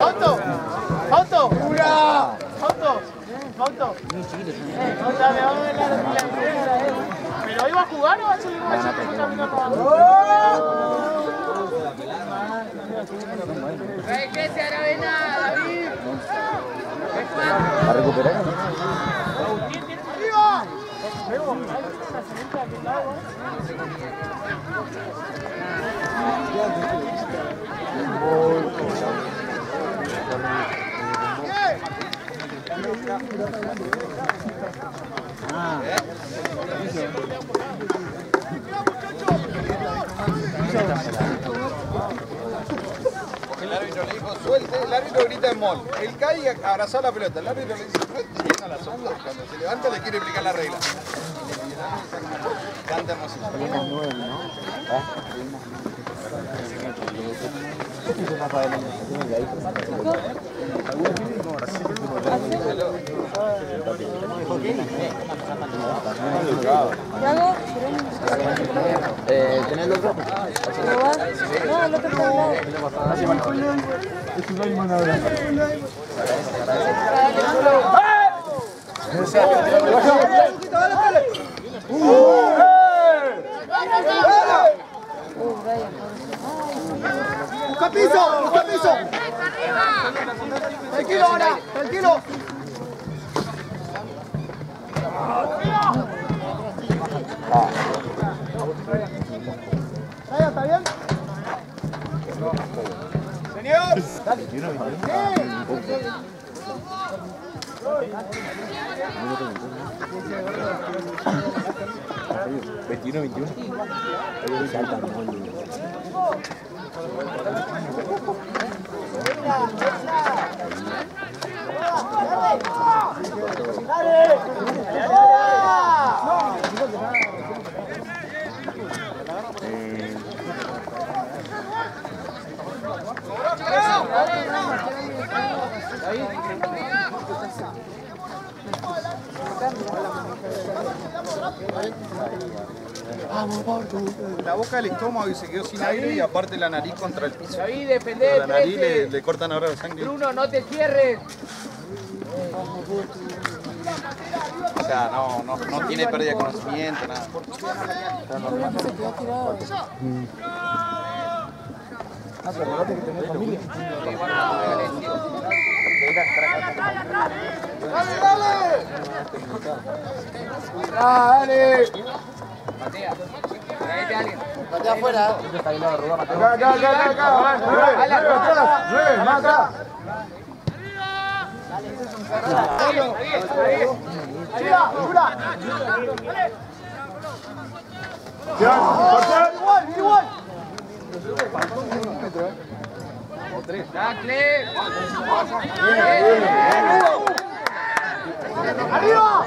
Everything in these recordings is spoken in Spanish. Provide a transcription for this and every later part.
Auto, auto, auto, auto. Dale, vamos a ver la la- eh. ¿Pero iba a jugar o va a salir un macho que camina para ¿Qué se hará de nada, David? ¿Va a recuperar? El árbitro le dijo, suelte, el árbitro grita en mol. Él cae abrazó la pelota. El árbitro le dice, no yendo a la sombra. Cuando se levanta le quiere explicar la regla. Canta hermoso. ¿Qué hago? Eh, ¿Tenés el otro? No, el otro Brian, ¡Busca piso! ¡Busca piso! Tranquilo ahora, tranquilo. ¿está bien? Señor. ¿21, 21? Ahí. La boca del estómago y se quedó sin aire y aparte la nariz contra el piso. Depende La nariz le, cortan ahora la sangre. Bruno, no te cierres. O sea, no, no, no tiene pérdida de conocimiento, nada. quedó tirado. Matea, traete a alguien. ¡Arriba! ¡Dura! ¡Igual, igual! Tacle. ¡Arriba!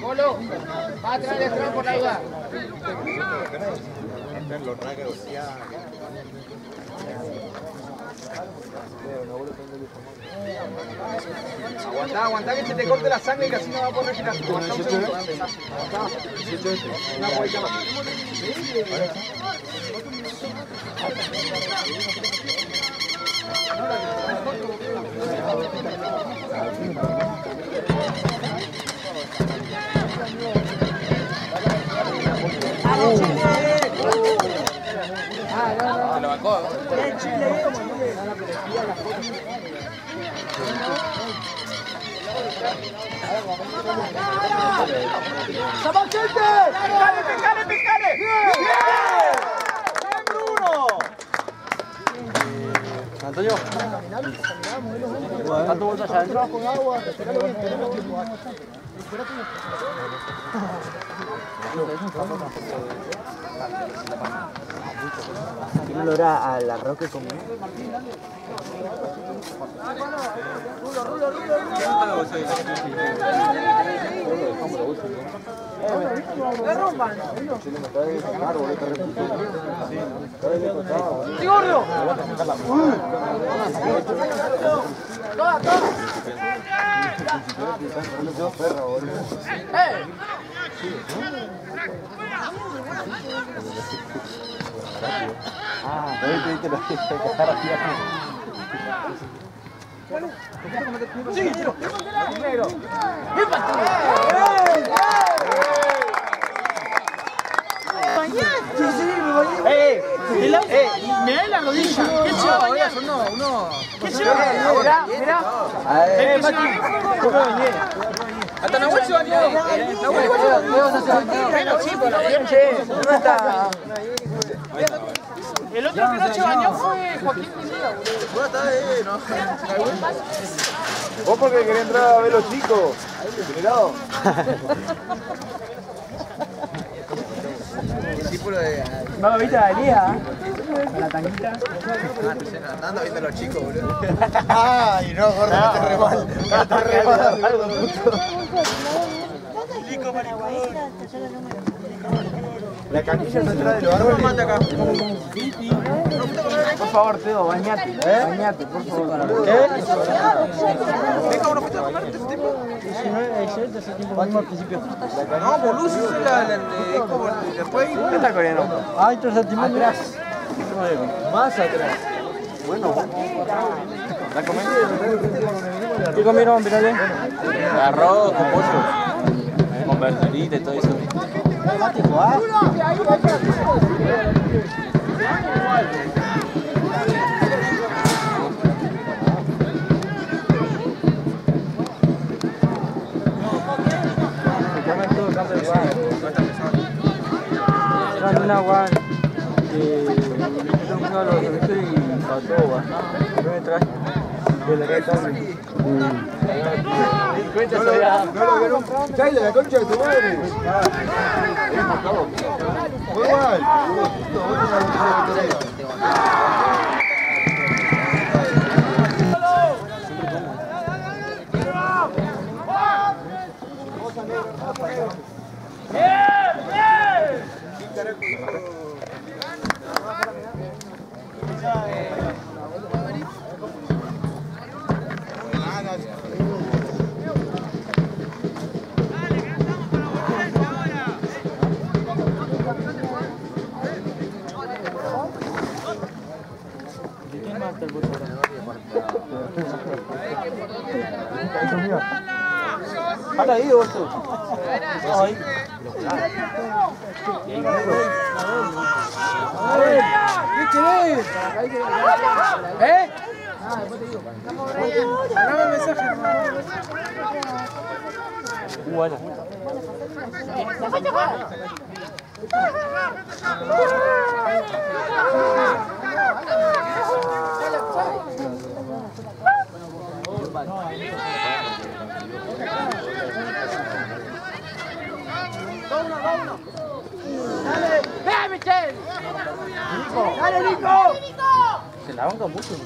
Colo, va a traer el tron por la duda. Aguantá, aguantá que se te corte la sangre y así no va a poder respirar. Aguantá un segundo. Aguantá. Una vuelta más. Se lo bancó. ¡Zapachete! ¡Picale, picale, picale! ¡Bien! ¡Bien, Bruno! Antonio. ¿Cuánto bolsas allá adentro? Con agua. ¿Tiene olor a, la roca como? ¡Sí, gordo! ¡Toda, toda! ¡Eh! Ah, ahí te cara ¡Eh! ¡Eh! ¡Mirá la rodilla! ¿Qué se va a bañar? ¿Qué se va a bañar? Mirá, mirá. ¿Qué se va Hasta Nahuel se bañó. Nahuel igual se bañó. Bueno, sí, pero bien, che. ¿Dónde está? El otro que no se bañó fue Joaquín Pineda, boludo. Vos porque querés entrar a ver los chicos. Cuidado. Discípulo de. Vamos, viste a Elías. La tanguita. Anda viendo a los chicos, boludo. Ay, no, gordo, no te re mal. No te re mal. Algo puto. La canilla está atrás de los árboles. Por favor, Teo, bañate. Bañate, por favor. ¿Qué? Venga, uno fuiste a comer este tipo. Baño al principio. No, boludo, es la. es como después. ¿Qué está coreano? Ah, entonces atrás. Más atrás. Bueno, ¿la comés? ¿Qué comieron, Pirale? Arroz con pollo. Con verdurita y todo eso. Una agua que los servicios y va. ¿Qué me? De la que No lo vieron. ¡Chai, de la concha de tu madre! Muy mal. Para ahí, vos. Ahí. ¿Qué querés? ¿Eh? Mandame mensaje. Bueno. ¡Ven, Michel! ¡Dale, Nico! Se la banca mucho, pero... Uno viejo tiene que ver ¡Mirá!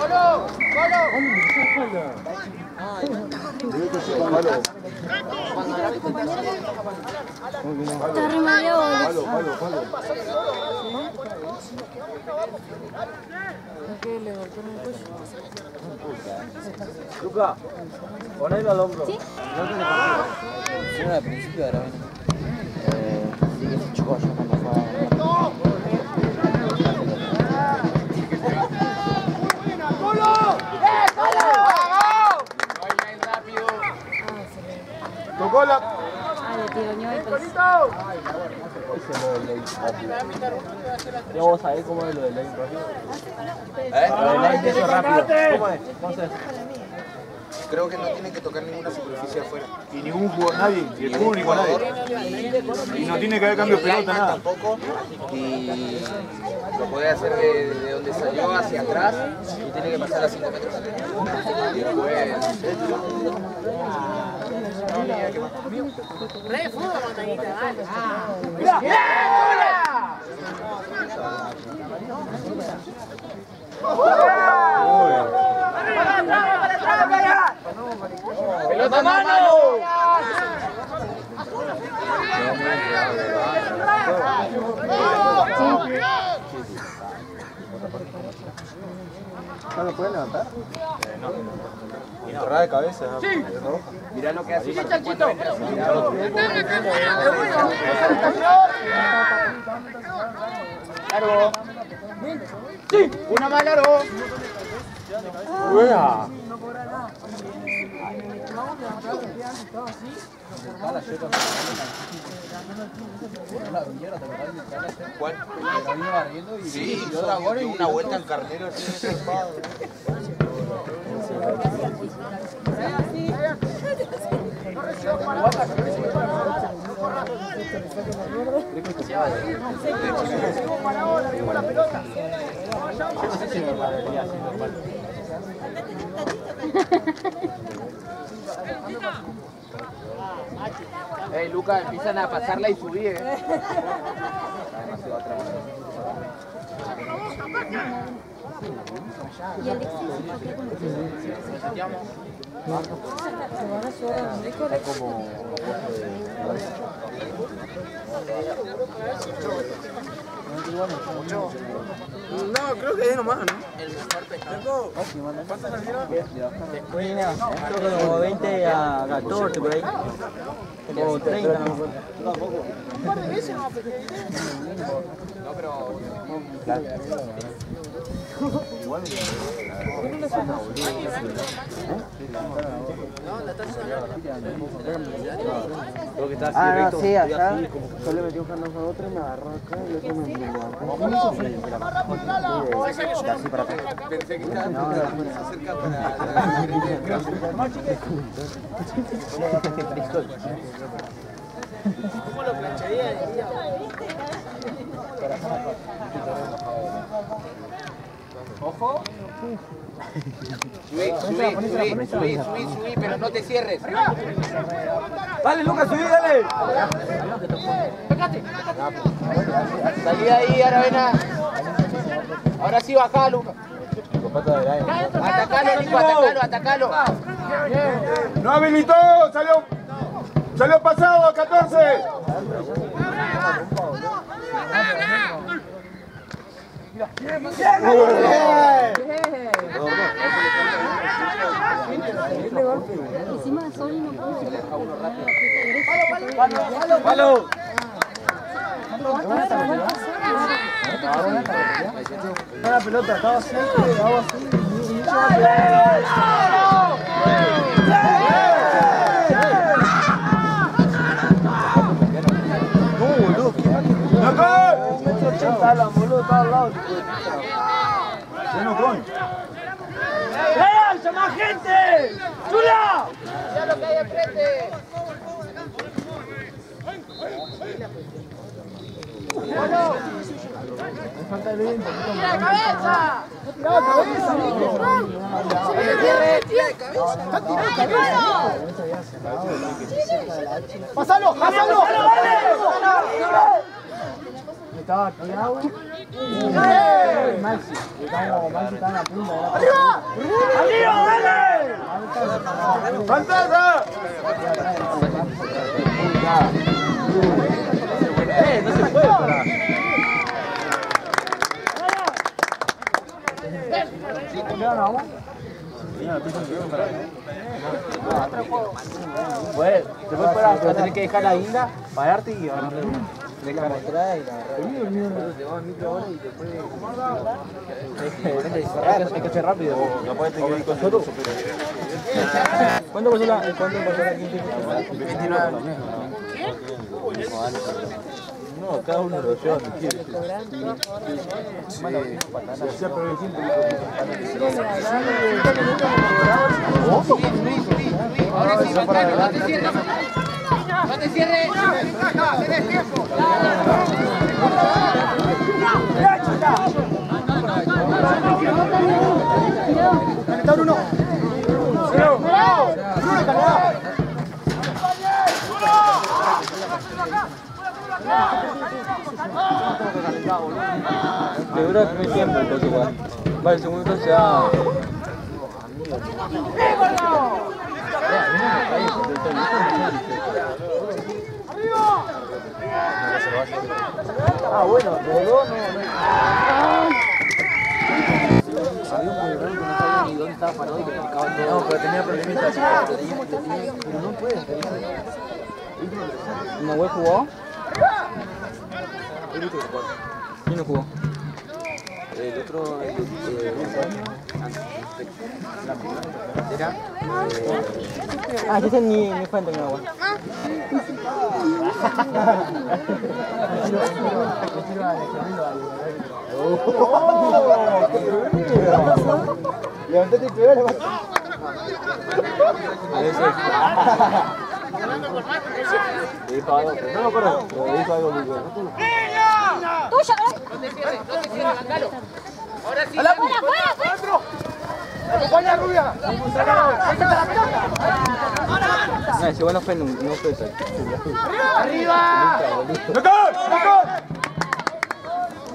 ¡Golo! ¡Golo! Está re mareado, Palo, palo, palo. Luca, ponelo al hombro. ¿Sí? Sí, al principio bueno. Eh, sí yo cuando fue Tocó la... Ah, le tironeó y pues. Ese es lo del ley rápido. Ya vos sabés cómo es lo del ley rápido. ¿Eh? Lo del ley de eso rápido. ¿Cómo es? ¿Cómo se creo que no tienen que tocar ninguna superficie afuera. Y ningún jugador, nadie, ni el público, nadie. Y no tiene que haber cambio de pelota, nada. tampoco. Y lo puede hacer de, de donde salió hacia atrás y tiene que pasar a 5 metros. Y después... Re de fútbol, montañita, dale. ¡Pelota mano! ¿No lo pueden levantar? Y cerrada de cabeza. Sí. Mirá lo que hace. Sí, chanchito. Largo. Sí, una más largo. ¿Cuál? Sí, que una vuelta en carnero Ey, Luca, empiezan a pasarla y subir, eh. No, creo que es nomás, ¿no? ¿Cuántas salieron? Después, como 20 a 14 por ahí. Como 30, no me acuerdo. Un par de veces no No, pero... Ah, no, sí, acá. Yo le metí un candado a otro y me agarró acá y el otro me, de así para atrás. Pensé que estaba No, no, cerca para... ¿Cómo lo plancharía? Ojo. Subí, subí, subí, subí, subí, subí, pero no te cierres. Dale, Lucas, subí, dale. Salí de ahí, Aravena. Ahora sí, bajá, Luca. Atacalo, Nico, atacalo, atacalo. No habilitó, salió, salió pasado, 14. Encima soy no puedo. ¡Palo! la pelota, estaba así, hago así. Bueno. ¡Brian, llama gente! ¡Chula! Ya lo que hay enfrente. ¡Tira de cabeza! ¡Pásalo! ¡Pásalo! Estaba Maxi, estaba en la punta. ¡Arriba! ¡Arriba, dale! ¡Fantasma! ¡Eh, no se puede parar! A tener que dejar la guinda, pararte y. De cara atrás y la. Hay que hacer rápido. Con. ¿Cuánto pasó la, pasó? 29. No, cada uno lo lleva donde quiere. Sí, hacía pero siempre Ahora sí, Mancano, no te cierres. No te cierres. Te dura el primer tiempo el toque igual. Va, el segundo se da. Ah, bueno, de dos no. Había un jugador que no sabía ni dónde estaba parado y que marcaba todo. No, pero tenía problemitas. Pero no puede. ¿No güey jugó? ¿Quién no jugó? El otro, el Ah, ese ni, ni entrenado, güey. Levantate. Le dijo algo, no me acuerdo, pero le dijo algo muy bueno. ¡Tuya! No te cierres, no te cierres, Mancano. Ahora sí, ¡Fuera, fuera, fuera! No, ese güey no fue, nun- no fue eso. Gordo, explicarle que es no consta, pero es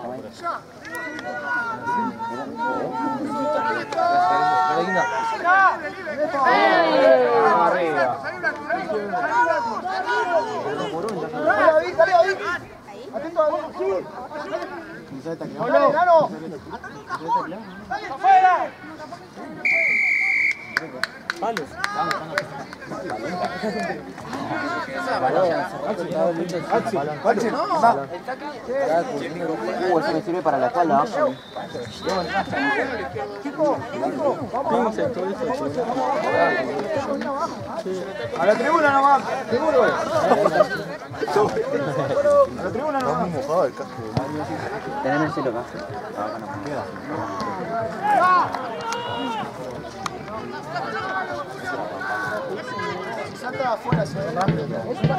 como acá por acá, creo, negro. Uh, eso me sirve para la espalda. A la tribuna nomás, seguro. A la tribuna nomás. mojado el casco. Teneme el cielo acá. Salta afuera, se rodilla, poquito.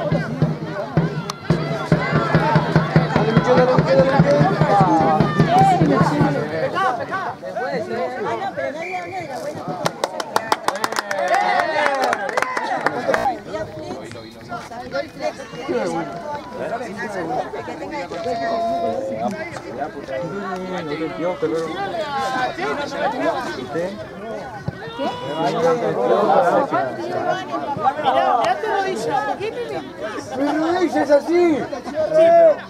¡Mi rodilla es así!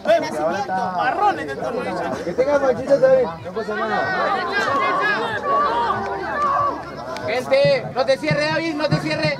Ve, nacimiento, marrones de tu rodilla. Que tenga manchita también, no pasa nada. Gente, no te cierres, David, no te cierres.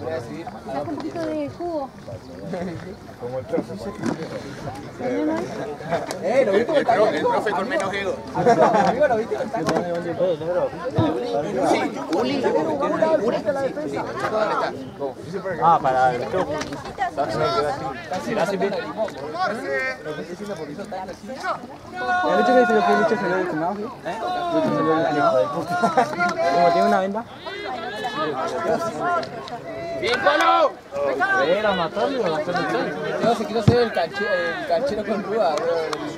Un poquito de jugo. El, pro- el profe con menos ego. Sí, Uli. Uli, sí, sí. ¿Dónde está? Ah, para el show. ¿El hecho que dice lo que el hecho se lo lesionado? ¿sí? ¿Eh? Lucho se lo. Como tiene una venda. Bien, Colo. Era matarlo No, se quiso hacer el, canche- el canchero con Rúa, bro.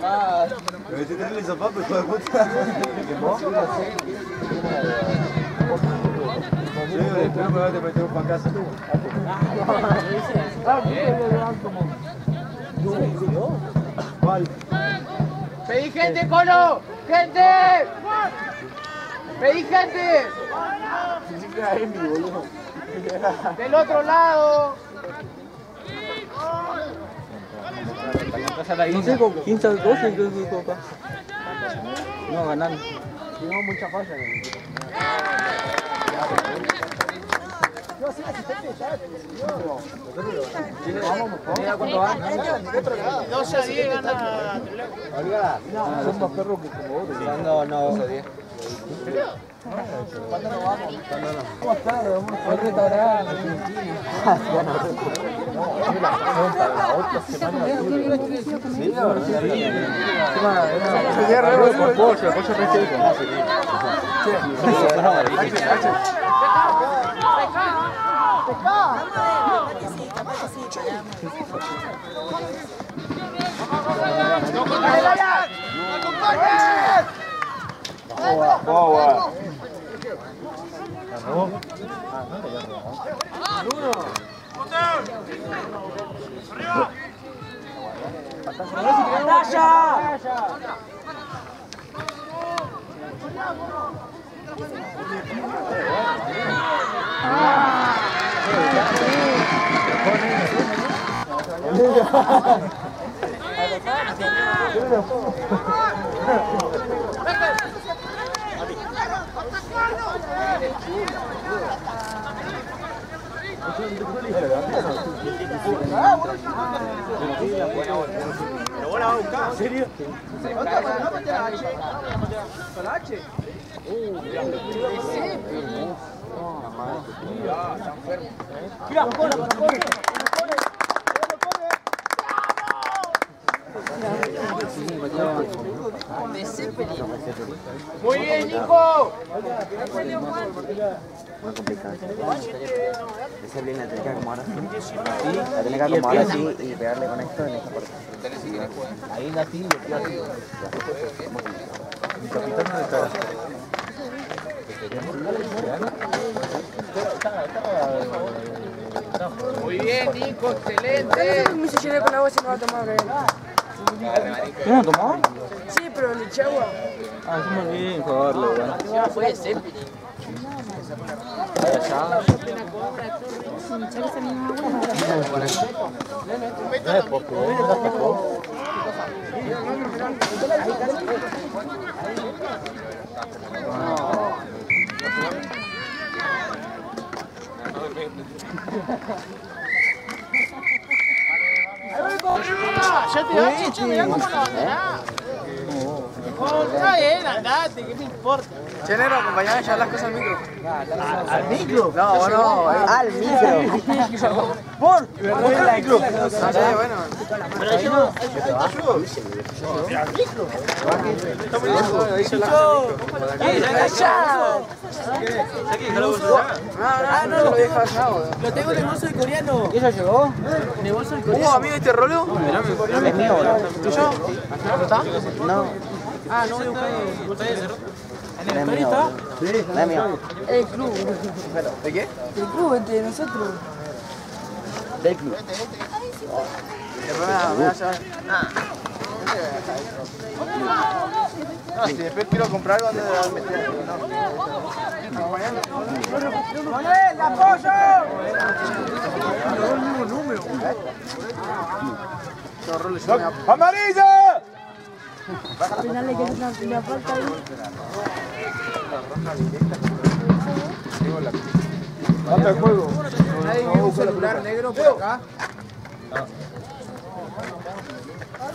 Ah, el sopapo, hijo de puta. Sí, espero que te metemos para casa. ¿Cuál? ¡Pedí gente, Colo! ¡Gente! ¡Pedí gente! ¡Del otro lado! No sé, con 15 al 12 creo que Copa. No, ganando. Tenemos mucha falla. No, sí, asistente ya. ¿Cuánto van? 12 a 10 gana Oiga, son más perros que como vos. No, no. 10. ¿Cuándo nos vamos? ¿Cuándo no? Vamos estar, vamos a estar restaurante, Argentina. La otra semana. Sí, la verdad. Se lleva re con pollo, pollo re seco. Boa. Muy bien, Nico. Muy complicado. Esa bien la tenés que acomodar así. La tenés que acomodar así y pegarle con esto en esta parte. Ahí la así y aquí así. Mi capitán no está. Muy bien, Nico, excelente. Me se llena con agua se no va a tomar él. ¿Qué no tomó? Sí, pero le eché agua. Ah, se me olvidé jugarlo, weón. Ya fue Zeppelin. Ya te vas, chicho, mirá cómo lo. Oh, está bien, andate, ¿qué me importa? Chenero, acompañame a llevar las cosas al micro. ¿Al micro? No, bueno, Al micro. ¿Por? ¿Por al micro? no sé, bueno. No. Ah, no, lo tengo en el bolso de coreano. ¿Y eso llegó? En el bolso de ¿Uh, coreano. amigo, este rollo? Es mío. ¿Tuyo? ¿Está? No, Ah, no voy a buscar. no mío. boludo. No es mío. El club. ¿De qué? El club entre nosotros. Del club. Me va a llevar. No, si después quiero comprar algo, ¿dónde le vas a meter? ¡Amarilla! Penale que es una, una falta ahí. Falta el juego. Un celular negro por acá.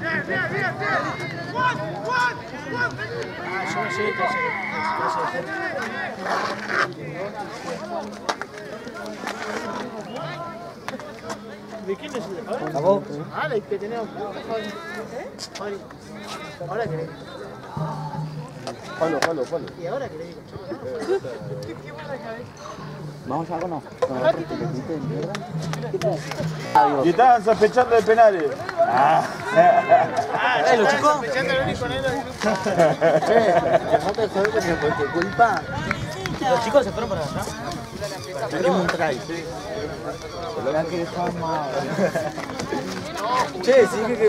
Bien, bien, Juan, Juan. Sí, entonces. ¿De quién es el de. Ah, que. Fabri. Ahora que le. Palo, palo, palo. Y ahora que le digo. Vamos a con no. Y estaban sospechando de penales. Ah. Los chicos. Sospechando el único negro del grupo. ¿Por qué culpa? Los chicos se fueron para allá. Tenemos un try. La que fama. Che, sí que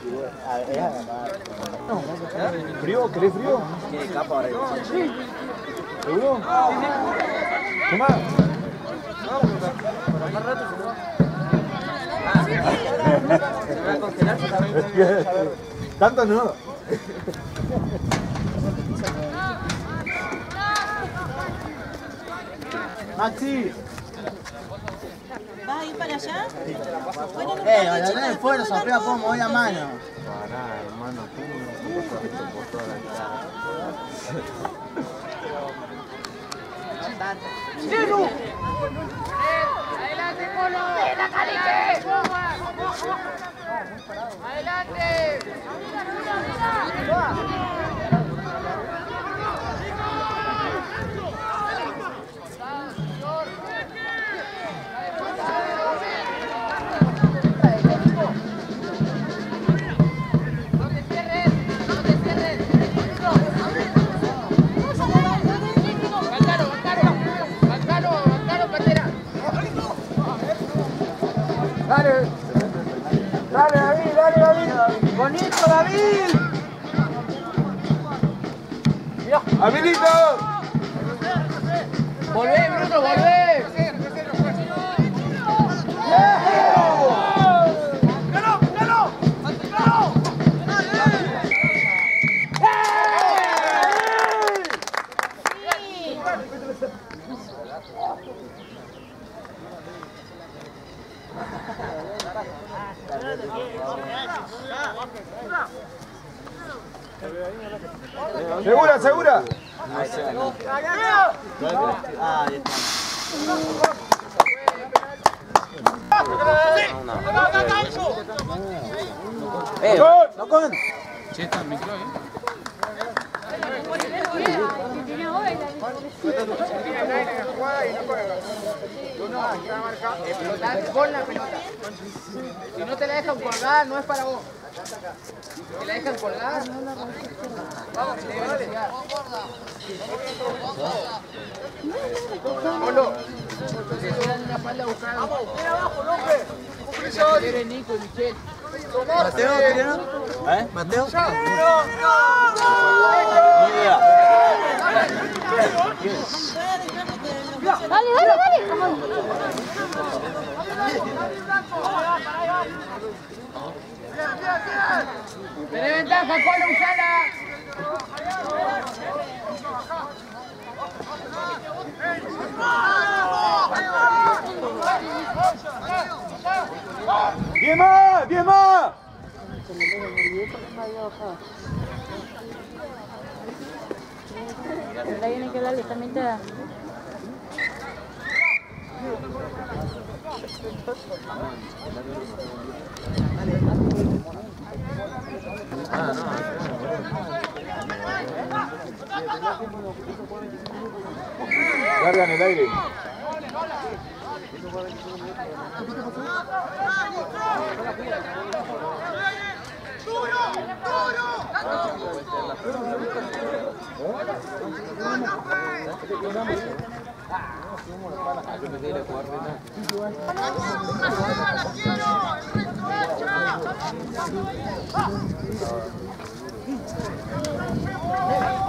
¿Frío? ¿Querés frío? Tiene capa ahora. ¿Seguro? ¿Qué más? Tanto no. Maxi. ¿Vas a ir para allá? Bueno, no Eh, a tener esfuerzo, arriba como voy a mano. Pará, hermano, ¿cómo no puedo esto por toda la cara? ¡Adelante, Polo! ¡Adelante! ¡Adelante! Polo. Vamos, abajo, López. Eres Nico y Michel. Mateo. ¿Eh? Dale, dale, dale. Tenés ventaja, Polo, usala. ¡Diez más! ¡Diez más! Pero ahí hay que darle también te Larga en el aire. quiero!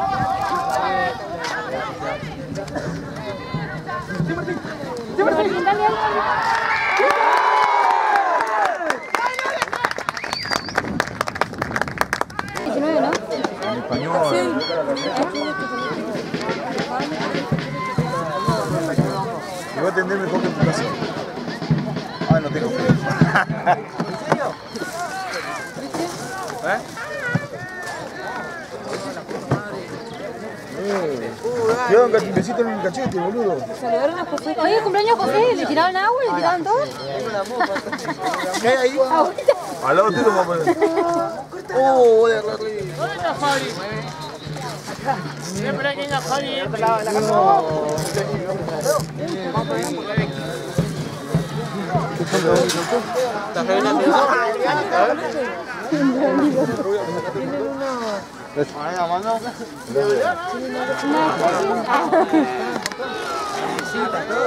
Boludo. Saludaron a José. Oye, cumpleaños José, le tiraban agua, le tiraban todo. ¿Qué hay ahí? Agüita. Al lado tuyo vamos a poner. Oh, voy a agarrarle. ¿Dónde está Javi? Siempre hay que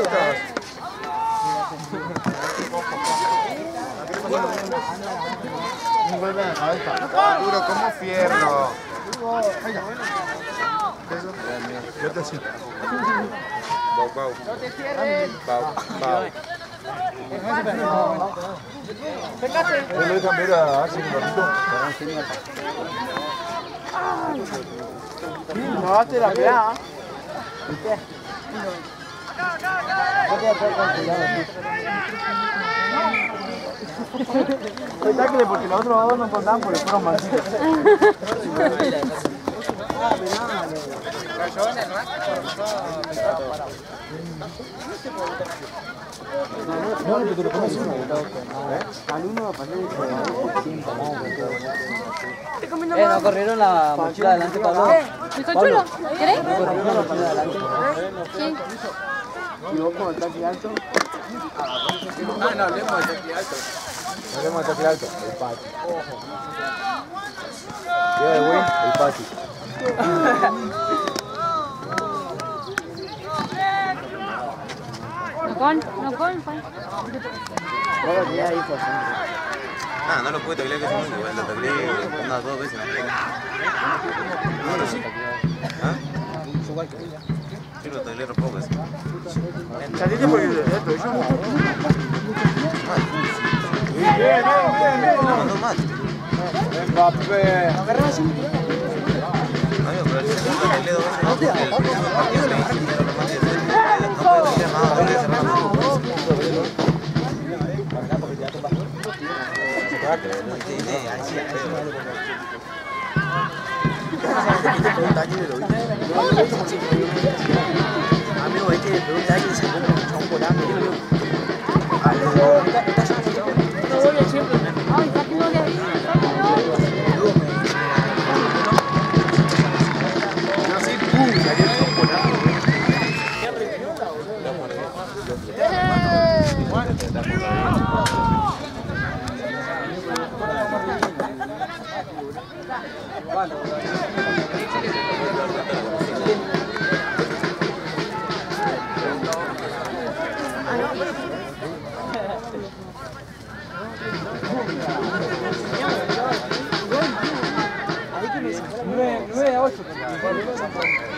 ir a Javi. Duro como fierro. Yo te así. Bau, bau. Bau, bau. ¿Me lo dejan ver a Axel un ratito? No vas a la pelada. Cuéntale porque los otros dos no contaban por el puro Eh, no corrieron la mochila adelante, Pablo. ¿El conchuelo? ¿Querés? No corrieron la mochila adelante. ¿Quién? Y vos como está aquí alto. Ah, no, hablemos de Jackie Alto. Hablemos tacle alto. El pati. Día de win, el pati. No con, no con, pues. Ah, no lo pude taclear que es mucho, lo tacleé unas dos veces en la frente. Ahora sí. ¿Ah? Sí, lo tacleé re poco. Saliste porque esto, yo. Lo mandó mal. Mbappé. Amigo, pero el segundo tacleé dos veces más el partido. No taclear más, Tiene, ahí sí, Amigo, es que le pregunté a alguien si se pone un chabón volando. No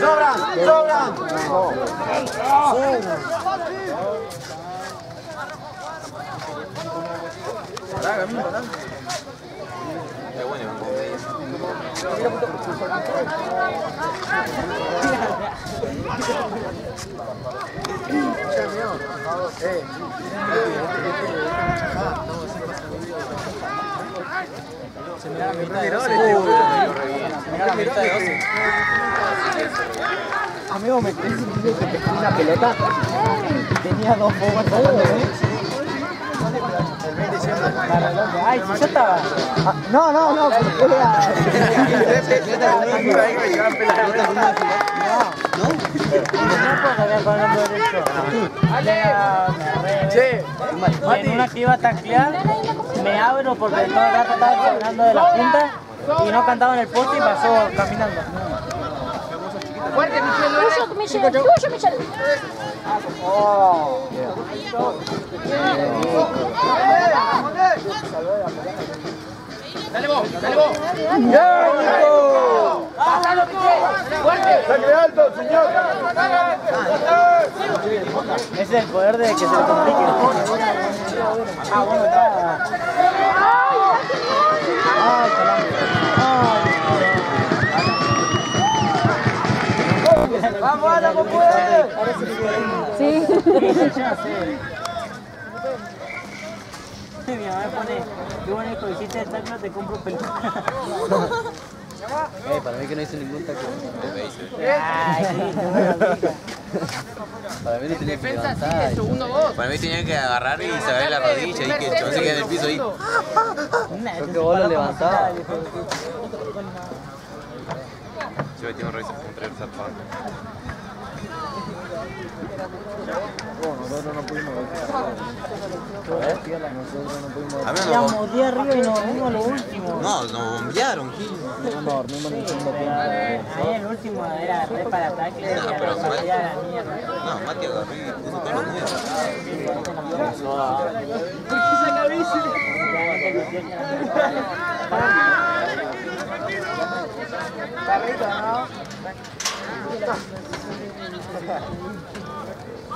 ¡Sobran! ¡Sobran! Qué bueno, como me dice. Amigo, me crees que pesqué una pelota. Tenía dos tratando de Ay, si yo estaba. Ah, no, no, no, porque era. No, En una que iba a taclear, me abro porque todo el rato estaba caminando de la punta y no cantaba en el poste y pasó caminando. fuerte, Michelle. Tuyo, Michelle. Tuyo, Michelle. Dale vos, dale vos. Pásalo. ¡Saque alto, señor! Ese es el poder de que se le complique. Ah, bueno, está. ¡Vamos, puedes! Sí. Mi mamá pone, el te compro. Eh, para mí que no hice ningún no digas. Para mí le tenía que levantar. sigue, segundo vos. Para mí tenía que agarrar y sacarle la rodilla y que el chabón se quede en el piso ahí. Ese que vos lo si Yo me tengo revisar contra el nosotros no pudimos ver. Nosotros no pudimos ver. A mí no, Íbamos 10 arriba y nos dormimos a lo último. no, nos bombearon, Gil. Nos dormimos en el segundo tiempo. Ahí el último era re para ataque No, pero. No, Mati agarró y puso todos los nueve. ¿Dónde está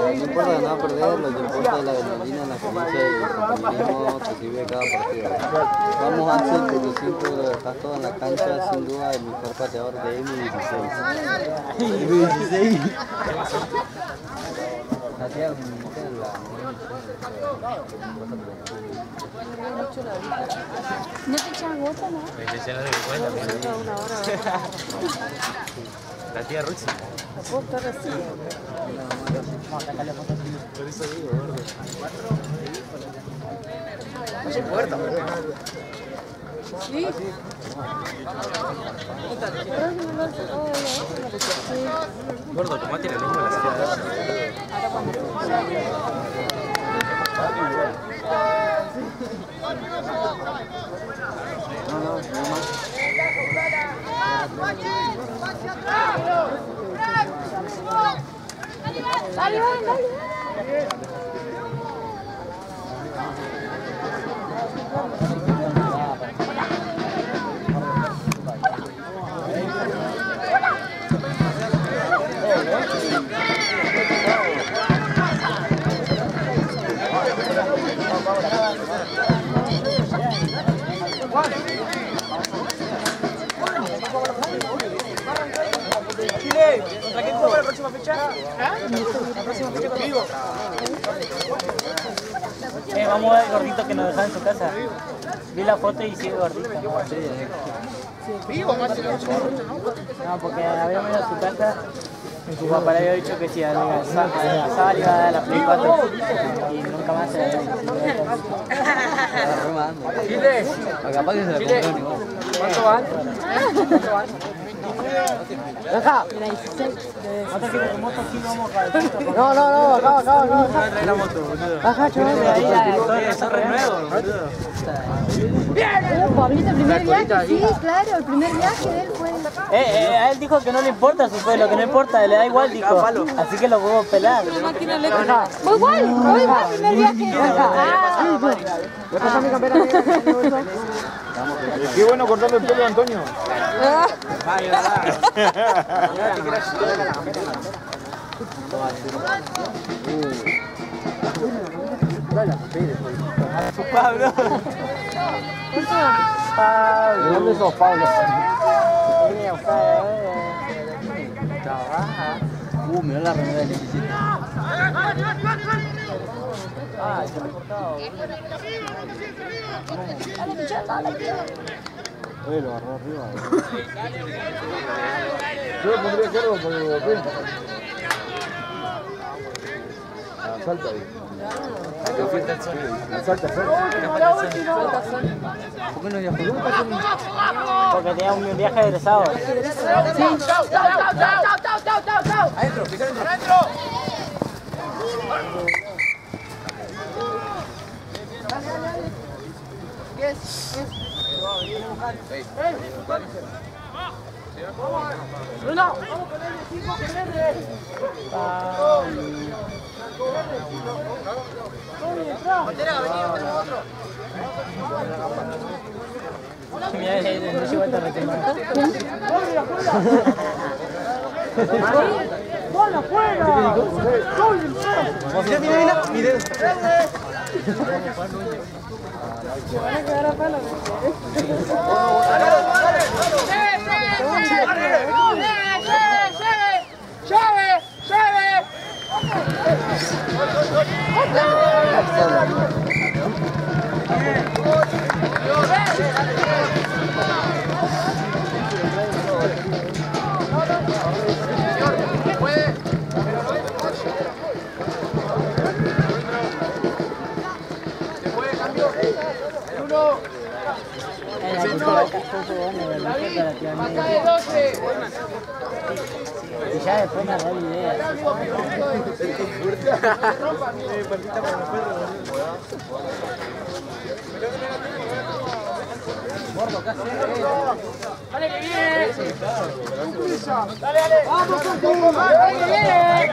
No importa ganar o perder, lo que importa es la adrenalina, la experiencia y el compañerismo que sirve cada partido. Vamos Axel, porque siempre estás todo en la cancha, sin duda el mejor pateador de M16. M16. Hacía un- ¿No te echas gota, no? La tía Ruxi. Gordo, tomate la lengua en la silla. Dale, dale. Próxima fecha? La próxima fecha con Vivo. Eh, vamos a ver el gordito que nos dejaba en su casa. Vi la foto y sigue gordito. Vivo, más No, porque habíamos ido a su casa y su papá le había dicho que si al sábado iba a dar la Play 4 y nunca más se la dio. Chile, O capaz que se la compró ni vos. ¿cuánto van? ¿Cuánto van? Punto. No, no, no, acá, acá, chaval. Pablito, primer viaje, sí, claro, el primer viaje de él fue. Eh, eh, a él dijo que no le importa su pelo, que no importa, le da igual, dijo. Así que lo puedo pelar. Voy igual, voy igual, primer viaje. Ah, Qué bueno cortarle el pelo a Antonio. Pablo. ¿De dónde sos, Pablo? Trabaja. Uh, mirá la remera del 17. Ah, se ha recortado. Dale, Michelle, dale. Oye, lo agarró arriba. Yo lo pondría cargo por el. Ah, salta ahí. Salta, salta. ¿Por qué no? Porque tenía un viaje egresado. Adentro, pica adentro. Bruno. Mira, eh, no llegó a terretear. ¡Bola fuera! Mira, mira, mira. ¡Llave! ¡Llave! Acá de 12. Y ya después me da idea. Dale que viene. Dale, dale. Vamos Dale que viene.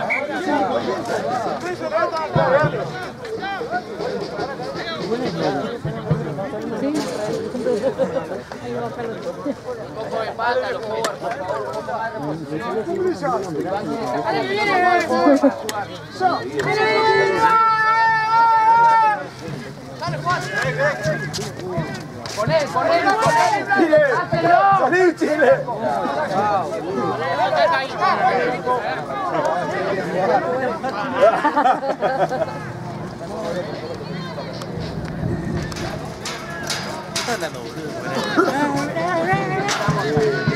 Un poco de pata, los por que viene. Dale, Juan. Poné, poné, poné. ¡Chile! ¡Hátelo! ¡Salí, Chile!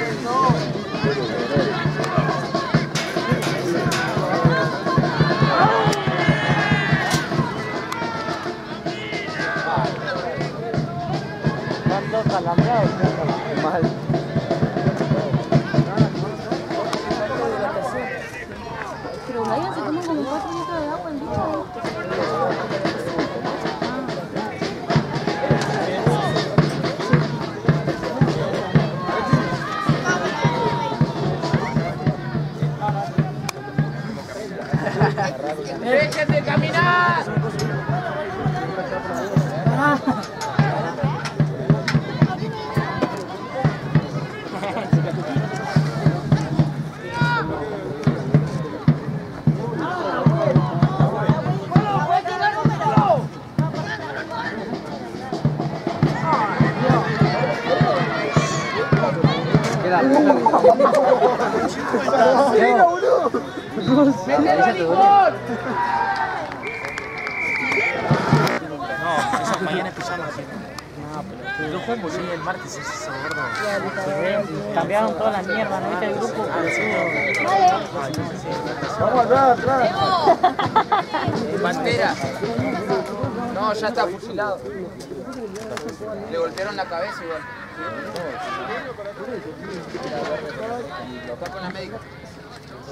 ¡Dejen de caminar! ¡Mételo a Nicole! No, eso mañana es pijama. sí. No, pero yo juego sí, el martes es gordo. Cambiaron toda la mierda, ¿no viste el grupo? Vamos atrás, atrás. Pantera. No, ya está fusilado. Le golpearon la cabeza igual. Lo acá con la médica.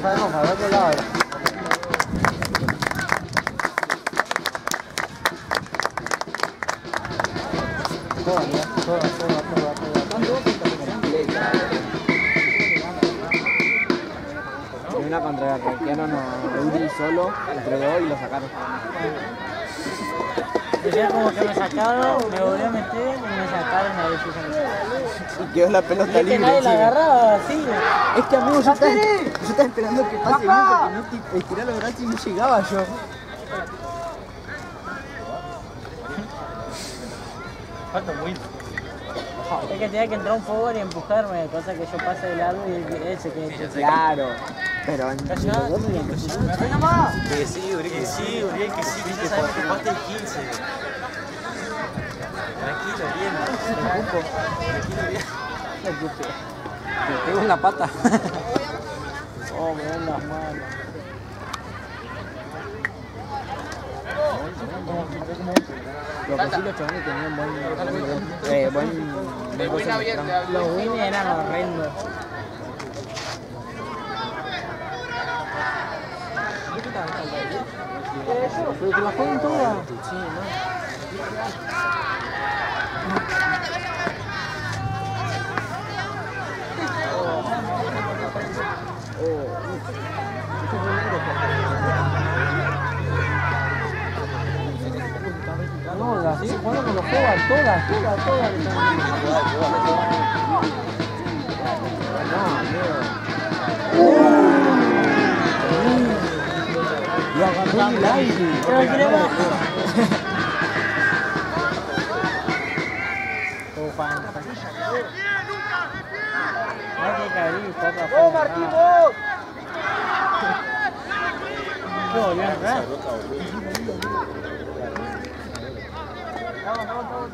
roja, es roja, de otro lado era. Toda, toda, toda, toda, toda. Una contra el arquero no Uri solo, entre dos y lo sacaron. Yo como que me sacaron, me volví a meter y me sacaron a ver si se me Y quedó la pelota libre. Es que nadie la agarraba, sí. Es que a mí yo estaba esperando que pase bien porque no estiré los brazos y no llegaba yo. Falta muy. Es que tenía que entrar un favor y empujarme, cosa que yo pase de largo y él- él se quede. Claro. Pero en dos tenían que Que sí, Uri, que sí, Uri, que sí, viste, sabes que jugaste el 15. Tranquilo, bien. Tranquilo, bien. Me pego en la pata. Oh, me dan las manos. Los chavales tenían buen... Eh, buen... Los wins eran horrendos. Pero que la jueguen todas. Sí, juegan todas, todas, todas. Lo agarró en el aire. Pero. No. ¡Oh, Martín, vos! ¿Qué volvió a entrar? Oh, oh, lo agarra el cuello. Sí, bien, no me acuerdo.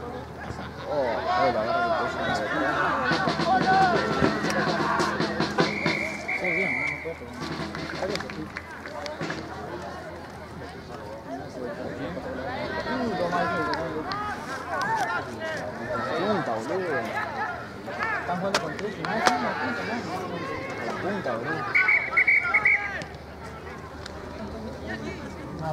Punta, boludo. Están jugando con tres y no, sí, no, punta, no. La punta, boludo. No